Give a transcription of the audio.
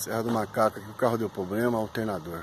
Serra do Macaco, aqui o carro deu problema, alternador.